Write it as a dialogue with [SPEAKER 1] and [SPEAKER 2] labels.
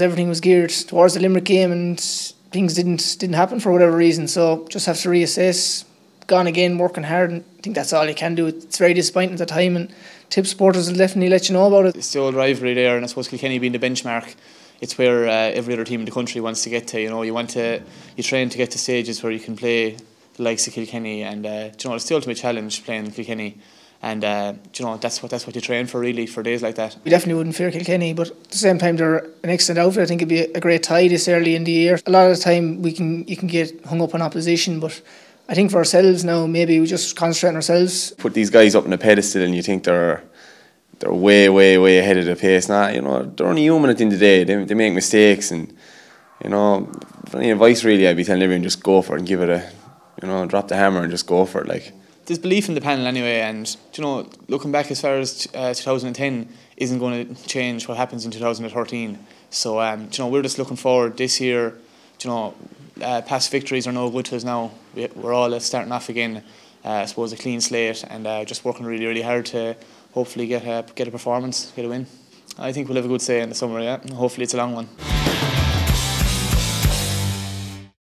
[SPEAKER 1] Everything was geared towards the Limerick game and things didn't didn't happen for whatever reason. So just have to reassess. Gone again, working hard, and I think that's all you can do. It's very disappointing at the time, and Tipp supporters will definitely let you know about it.
[SPEAKER 2] It's the old rivalry there, and I suppose Kilkenny being the benchmark, it's where uh, every other team in the country wants to get to. You know, you want to, you train to get to stages where you can play the likes of Kilkenny, and uh, you know, it's the ultimate challenge playing Kilkenny and uh, you know that's what that's what you train for really for days like that.
[SPEAKER 1] We definitely wouldn't fear Kilkenny, but at the same time they're an excellent outfit. I think it'd be a great tie this early in the year. A lot of the time we can you can get hung up on opposition, but I think for ourselves now maybe we just concentrate on ourselves.
[SPEAKER 3] Put these guys up on a pedestal and you think they're they're way way way ahead of the pace. Now you know they're only human at the end of the day. They they make mistakes and you know any advice really I'd be telling everyone just go for it and give it a you know drop the hammer and just go for it like
[SPEAKER 2] there's belief in the panel anyway, and you know, looking back as far as uh, 2010 isn't going to change what happens in 2013. So, um, you know, we're just looking forward this year. You know, uh, past victories are no good to us now. We, we're all starting off again. Uh, I suppose a clean slate, and uh, just working really, really hard to hopefully get a get a performance, get a win. I think we'll have a good say in the summer. Yeah, hopefully it's a long one.